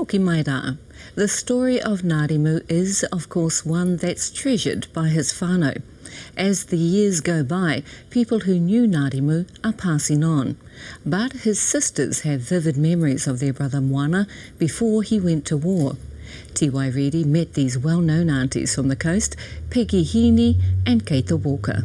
Puki Maida. The story of Narimu is, of course, one that's treasured by his whānau. As the years go by, people who knew Narimu are passing on. But his sisters have vivid memories of their brother Moana before he went to war. T.Y. Reedy met these well known aunties from the coast, Peggy Heaney and Keita Walker.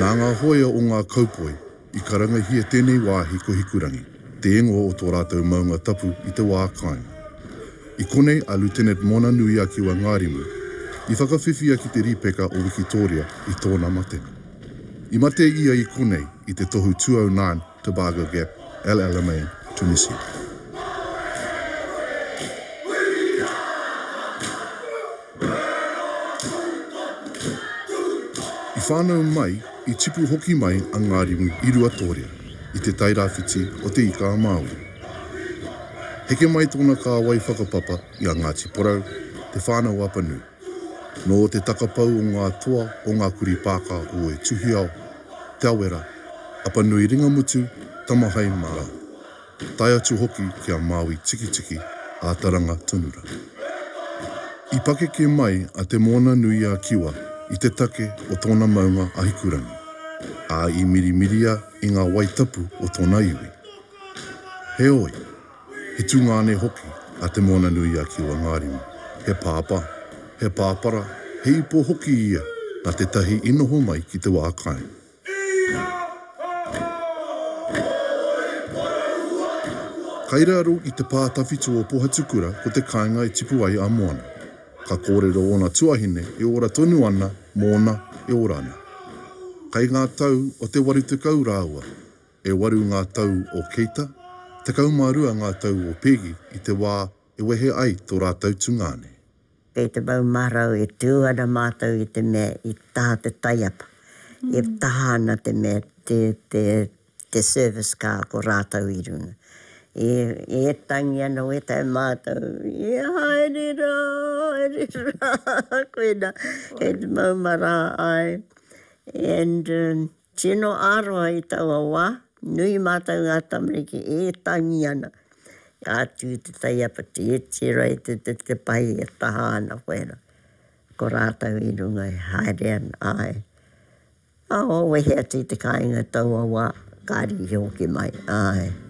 Nā ngā hōia o ngā kaupoi i karangahia tēnei wāhi ko Hikurangi, te ingoa o tō rātou maunga tapu i te wā kāinga. I konei a Lieutenant Moana-nui-a-Kiwa Ngārimu i whakawhiwhia ki te rīpeka o Wikitōria i tōna matenga. I mate ia i konei i te tohu 2009. Tobago Gap, El Alamein, Tunisia. I whānau mai, i tipu hoki mai a Ngārimu i Ruatōria, i te Tairāwhiti o Te Ika-a-Māui. Heke mai tōna kāwai whakapapa i a Ngāti Porou, Te Whānau-a-Panui. Nō te takapau o ngā toa o ngā kurī pāka o E Tuhiao, Te Awera, Apanui Ringamutu, Tamahai mā rā, tae atu hoki ki a Māui Tikitiki ā Taranga tonu rā. I pakeke mai a Te Moana nui a Kiwa i te take o tōna maunga a Hikurangi, ā, i mirimiria i ngā wai tapu o tōna iwi. Heoi. He tungāne hoki a Te Moananui-a-Kiwa Ngārimu. He pāpā, he pāpara, he ipo hoki ia nā te tahi i noho mai ki te wā kai. Kai raro i te pā tawhito o Pohatukura ko te kāinga e tipu ai a Moana. Ka kōrero ōna tuahine e ora tonu ana mōna e ora ana. Kai ngā tau o te waru tekau rāua E waru ngā tau o Keita, tekau mā rua ngā tau o Pegi i te wā e wehe ai tō rātou tungāne. Kei te mau marau e tū ana mātou i te mea i taha te taiapa, e taha ana te mea te, te, te service car ko rātou i runga. E, e tangi ana wētahi mātou, e haere rā, haere rā, koina, kei te mau marā ai. And, Tino aroha i taua wa, nui matou nga tamariki e tangi ana, ka tu i te taiapa te iti roa i te te te pahi e taha ana koe ra, ko ratou i runga e haere ana, ae. Aho wehe atu i te kainga taua wa, ka rihi hoki mai, ae.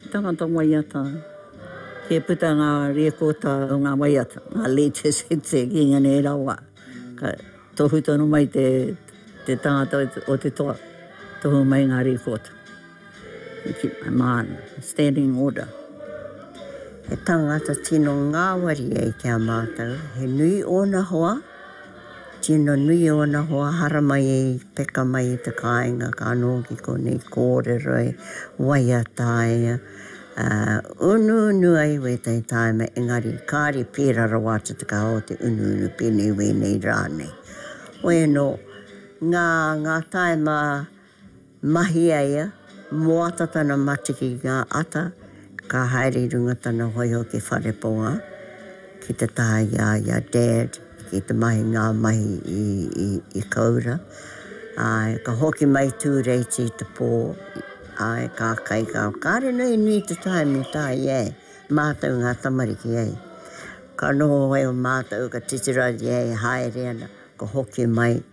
He tangata waiata kia puta ngā riekota o ngā waiata, ngā leeches hete ki ngēnei rawa. Ka tohu tonu mai te te tangata o te toa, tohu mai ngā riekota. I keep my man, standing order. He tangata tino ngāwari ai ki a mātou, he nui ōna hoa, Tino nui ōna hoa haramai e peka mai i te kāinga ka noho ki konei kōrero e waiata ai a unuunu ai wētahi tāima engari kāre pērā rawa atu te kaha o te unuunu pēnei wēnei rānei. Hoi anō, ngā tāima Mahia ia, moata tana matiki i ngā ata, ka haere i runga tana hoiho ki Whareponga, ki te taha i a ia Dad, ki te mahi ngā mahi i, i, i Koura. Āe, ka hoki mai Tūreiti i te pō, āe, ka kai, ka, kāre nei i nui te tae me tā ia e, mātou ngā tamariki e. Ka noho hoiho mātou, ka titiro atu ia e haere ana, ka hoki mai.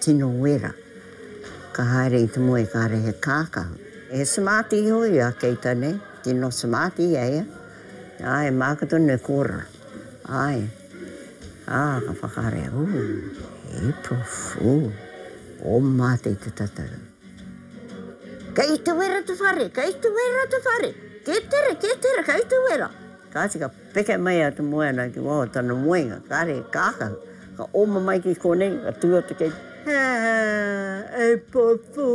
Tino wera. Ka haere i te moe kare he kakahu. He smart iho i a Keita nei. Tino smart i a ia. Ae, make tonu e kora. Ae. A, ka whakarea, ooh, April fool. O Maatei te tatau. Kei te wera te whare, kei te wera te whare. Ke tere, ke tere, kei te wera. Kati ka. Peke mai a Te Moeana ki waho o tana moenga, kare e kākahu, ka oma mai ki konei, ka tū atu kei te. Hē! Ei pōpō!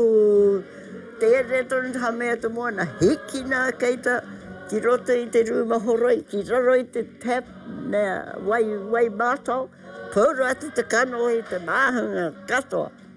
Tērā tonu te hame a Te Moeana, hikina a Keita ki roto i te rūma horoi, ki raro i te tap, nā, wai, wai mātao, pau rawa atu te kanohi, te māhunga katoa.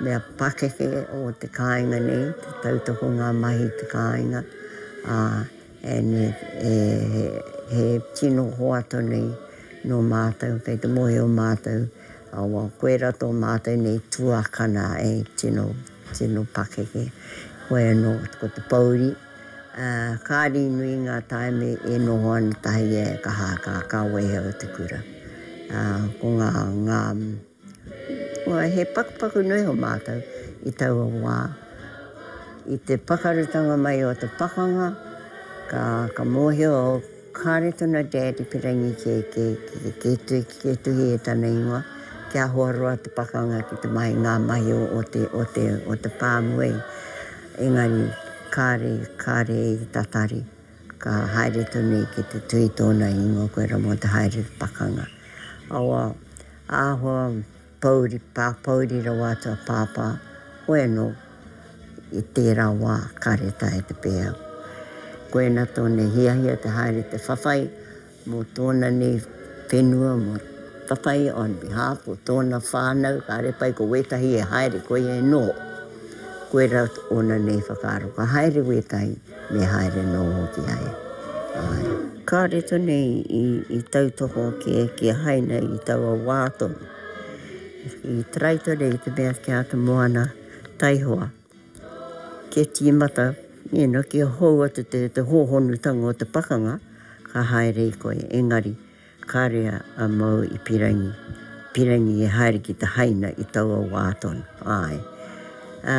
Mea pakeke o te kāinga nei, te tautoko ngā mahi i te kāinga, ā, and he, he, he, he tino hoato nei nō mātou, kei te mohi o mātou, awa, koera tō mātou nei tuakana, e, tino, tino pakeke. Koe anō, ko te pōuri, ā, kāri nui ngā tāime e noho ana tahi e Kahaka, ka wehe o te kura. Ā, ko ngā, ngā, Wai, he pakupaku nui o mātou i taua wā. I te pakarutanga mai o te pakanga, ka, ka mōhio kāre tana dad i perangi ki, ki, ki, ki, ki, ki tuhi e tana ingoa, kia hoaroa te pakanga ki te mahi, ngā mahi o, o, te, o, te, o te pāmu ei. Engari, kāre, kāre i tatari. Ka haere tonu i ki te tui tōna ingoa koe rā mō te haere pakanga. Awa, āhua pouri, pāpouri rawa atu a Pāpā, hoi anō, i tērā wā ka reta e te pēhau. Koina tōne hiahia te haere te whawhai, Mō tōna nei whenua, mō Tawhai on behalf of tōna whānau, kāre pai ko wētahi e haere koia e noho. Koira ōna nei whakaaro, ka haere wētahi, me haere noho hoki ai. Āe. Kāre tonu i tautoko ki kia haina i taua wā tonu. I tarai tonu i te mea ki a te moana taihoa. Kia tīmata, nē, nō kia hou atu te, te hōhonutanga o te pakanga, ka haere i koe, engari, kāre a, a māu i pīrangi, pīrangi e haere ki te haina i taua wā tonu, āe. Ā,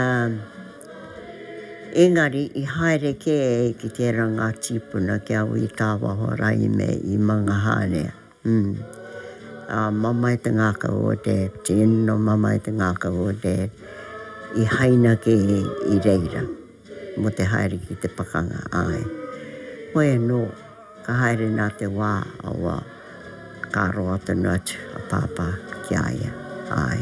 engari, i haere kē e ki tērā ngā tīpuna, ki a Wī Tāwaho rāime i Mangahānea. Umm. Ā, mamae te ngākau o Dad, tino mamae te ngākau o Dad, i haina kē i reira mō te haere ki te pakanga, āe. Hoi anō, ka haere nā te wā, awa, ka roa tonu atu a Pāpā ki a ia, āe.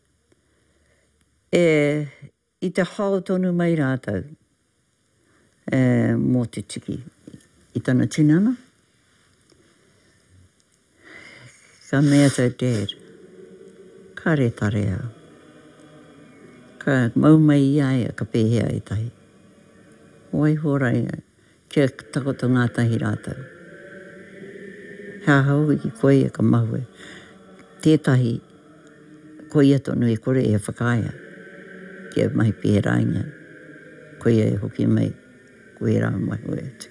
E, i te hao tonu mai rātou, e, mō te tiki i tana tinana, ka mea tō Dad, Ka retarea. Ka mau mai i a ia ka pēhea ētahi. Waiho rāia Kia takoto ngātahi rātou. He aha hoki ki koia ka mahue? Tētahi, koia tonu e kore e whakaea ki au mahi pērainga, koia e hoki mai ko ērā mahue atu.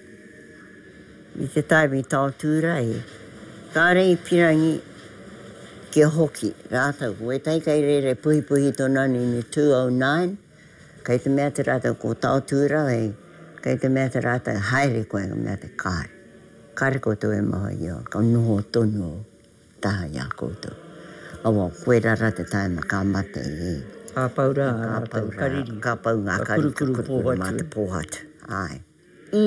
I te taim i taotūra e, kāre i pirangi kia hoki rātou ko wētahi kai rere puhipuhi tonu anu i te 209, Kei te mea atu rātou ko tao tūrau hei, kei te mea atu rātou haere koe ka mea te kāre. Kāre koutou e maha i a, ka noho tonu au i taha i a koutou. Awa, koe rara te taima ka mate i. Ka pau rā rātou kariri, ka pau ngā kariri, ka kurukuru pōhatu. Ka kurukuru pōhatu, āe. I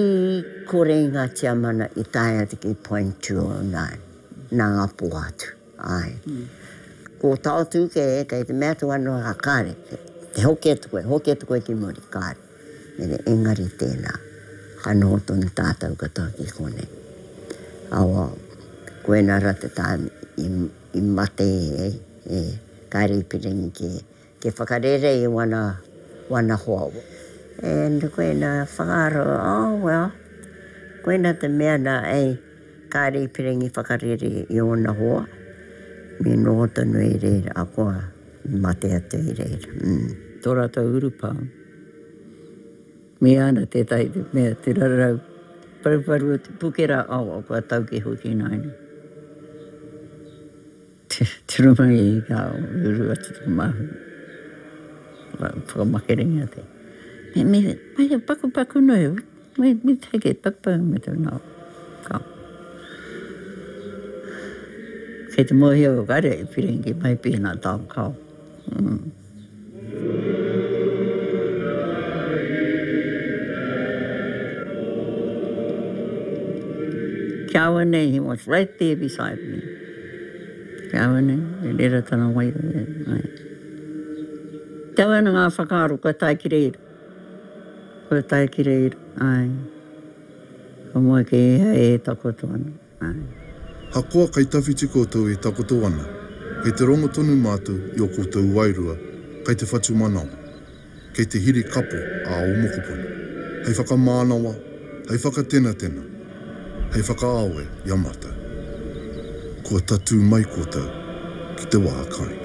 kore i ngā tiamana i taea te kī point two oh nine nā ngā pō atu, āe. Ko Taotū kē, kei te mea atu anō, a kāre, e hoki atu koe, hoki atu koe ki muri, kāre. Nere, engari tēnā, ka noho tonu tātou katoa ki konei. Awa, koinā rā te tāne i mate e, e, kāre i pirangi kē. Kia whakarere i wana wana hoa. And koe na whakaaro oh well koe na te mea na ei kare i perengi whakarere i ona hoa me noho tonu e reira a koa i mate atu i reira mm. To ratou urupa. Mea ana tetahi te mea te rarau paruparu o te pukera awa kua tauke hoki naine. Tino mahi i ka uru atu tō māhua. Whaka, whakamaherengia te. Me, me, me he pakupaku no he, me, me te heke pakupaku me te nao. Ka. Kei te mōhio o kare, i piringi mai pēnā tāu kao. Mm. Kiawe nei, he was right there beside me. Kiawe nei, e rera tana wairua e mai. Kiawe ana ngā whakaaro, kua tae ki reira. Kua tae ki reira, ai. Kua moe kei hea e takoto ana. Ahakoa kai tawhiti koutou e takoto ana, kei te rongo tonu mātou i o koutou wairua kai te whatumanawa, kei te hiri kapo a o mokopuna, hai whakamānawa, hai whakatenatena, hai whakaawe i a mātou. Kua tatū mai koutou ki te wā kāinga.